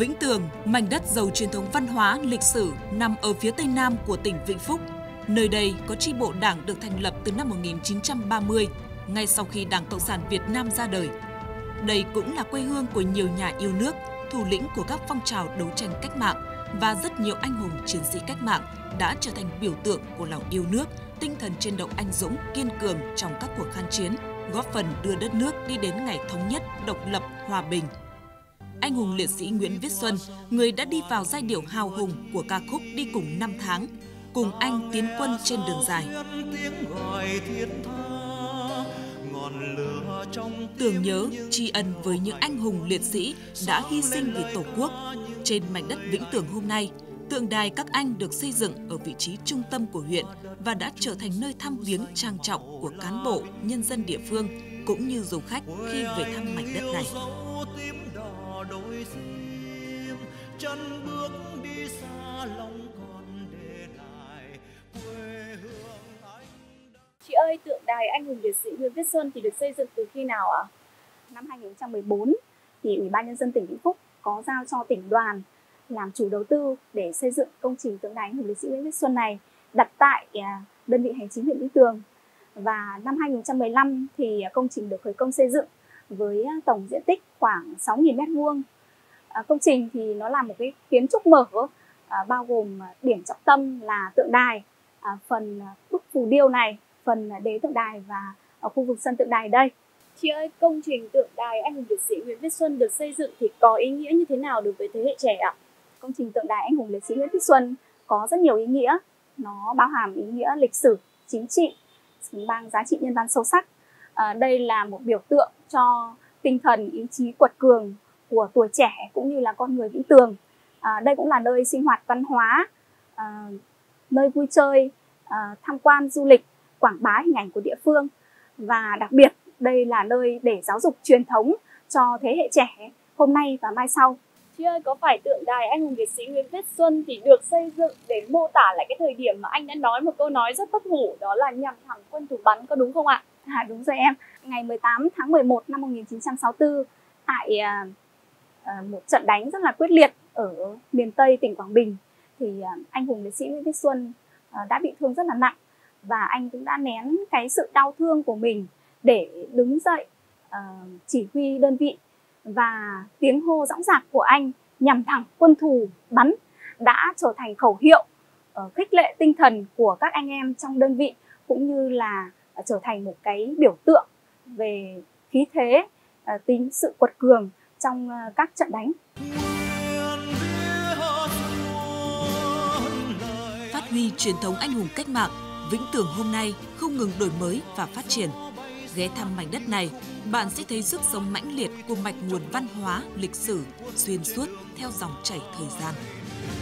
Vĩnh Tường, mảnh đất giàu truyền thống văn hóa, lịch sử nằm ở phía tây nam của tỉnh Vĩnh Phúc. Nơi đây có chi bộ đảng được thành lập từ năm 1930, ngay sau khi Đảng Cộng sản Việt Nam ra đời. Đây cũng là quê hương của nhiều nhà yêu nước, thủ lĩnh của các phong trào đấu tranh cách mạng và rất nhiều anh hùng chiến sĩ cách mạng đã trở thành biểu tượng của lòng yêu nước, tinh thần chiến đấu anh dũng, kiên cường trong các cuộc kháng chiến, góp phần đưa đất nước đi đến ngày thống nhất, độc lập, hòa bình. Anh hùng liệt sĩ Nguyễn Viết Xuân, người đã đi vào giai điệu hào hùng của ca khúc Đi cùng năm tháng, cùng anh tiến quân trên đường dài. Tưởng nhớ, tri ân với những anh hùng liệt sĩ đã hy sinh vì Tổ quốc. Trên mảnh đất Vĩnh Tường hôm nay, tượng đài các anh được xây dựng ở vị trí trung tâm của huyện và đã trở thành nơi thăm viếng trang trọng của cán bộ, nhân dân địa phương cũng như du khách khi về thăm mảnh đất này. chân bước đi xa lòng Chị ơi, tượng đài anh hùng liệt sĩ Nguyễn Viết Xuân thì được xây dựng từ khi nào ạ? Năm 2014 thì Ủy ban nhân dân tỉnh Vĩnh Phúc có giao cho tỉnh đoàn làm chủ đầu tư để xây dựng công trình tượng đài anh hùng liệt sĩ Nguyễn Viết Xuân này đặt tại à, đơn vị hành chính huyện Vĩnh Tường. Và năm 2015 thì công trình được khởi công xây dựng với tổng diện tích khoảng 6.000 m2. À, công trình thì nó là một cái kiến trúc mở à, bao gồm điểm trọng tâm là tượng đài, à, phần bức phù điêu này phần đế tượng đài và ở khu vực sân tượng đài đây. Chị ơi, công trình tượng đài anh hùng liệt sĩ Nguyễn Viết Xuân được xây dựng thì có ý nghĩa như thế nào đối với thế hệ trẻ ạ? Công trình tượng đài anh hùng liệt sĩ Nguyễn Viết Xuân có rất nhiều ý nghĩa. Nó bao hàm ý nghĩa lịch sử, chính trị, mang giá trị nhân văn sâu sắc. À, đây là một biểu tượng cho tinh thần ý chí quật cường của tuổi trẻ cũng như là con người Vĩnh Tường. À, đây cũng là nơi sinh hoạt văn hóa, à, nơi vui chơi, à, tham quan du lịch quảng bá hình ảnh của địa phương và đặc biệt đây là nơi để giáo dục truyền thống cho thế hệ trẻ hôm nay và mai sau. Chị ơi, có phải tượng đài anh hùng liệt sĩ Nguyễn Viết Xuân thì được xây dựng để mô tả lại cái thời điểm mà anh đã nói một câu nói rất bất hủ đó là nhằm thẳng quân thủ bắn có đúng không ạ? À đúng rồi em. Ngày 18 tháng 11 năm 1964 tại à, à, một trận đánh rất là quyết liệt ở miền Tây tỉnh Quảng Bình thì à, anh hùng liệt sĩ Nguyễn Viết Xuân à, đã bị thương rất là nặng và anh cũng đã nén cái sự đau thương của mình để đứng dậy à, chỉ huy đơn vị và tiếng hô dõng dạc của anh nhằm thẳng quân thù bắn đã trở thành khẩu hiệu ờ, khích lệ tinh thần của các anh em trong đơn vị, cũng như là ờ, trở thành một cái biểu tượng về khí thế ờ, tính sự quật cường trong các trận đánh phát huy truyền thống anh hùng cách mạng, Vĩnh Tường hôm nay không ngừng đổi mới và phát triển. Ghé thăm mảnh đất này, bạn sẽ thấy sức sống mãnh liệt của mạch nguồn văn hóa, lịch sử xuyên suốt theo dòng chảy thời gian.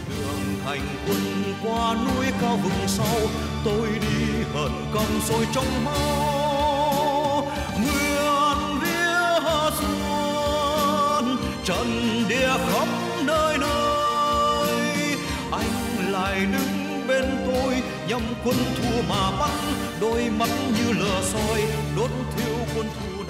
Đường thành quân qua núi cao vùng sâu, tôi đi hận công sôi trong máu. Nguyện viết xuân, trần địa khắp nơi nơi, anh lại đứng bên tôi nhằm quân thua mà bắn đôi mắt như lửa soi tu